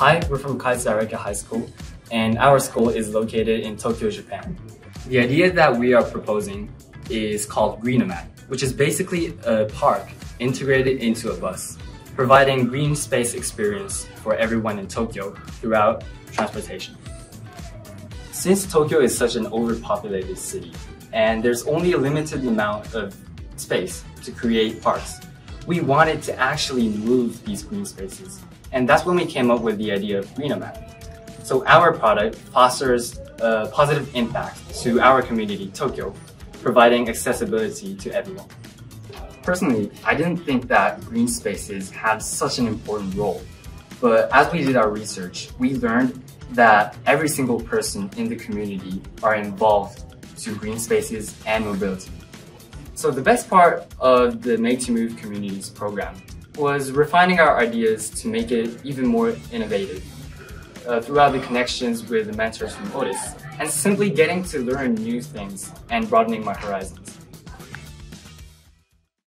from Kaetsu High School, and our school is located in Tokyo, Japan. The idea that we are proposing is called GreeNomad, which is basically a park integrated into a bus, providing green space experience for everyone in Tokyo throughout transportation. Since Tokyo is such an overpopulated city, and there's only a limited amount of space to create parks, we wanted to actually move these green spaces. And that's when we came up with the idea of GreeNomad. So our product fosters a positive impact to our community, Tokyo, providing accessibility to everyone. Personally, I didn't think that green spaces had such an important role. But as we did our research, we learned that every single person in the community are involved to green spaces and mobility. So the best part of the Made to Move Communities program was refining our ideas to make it even more innovative uh, throughout the connections with the mentors from Otis and simply getting to learn new things and broadening my horizons.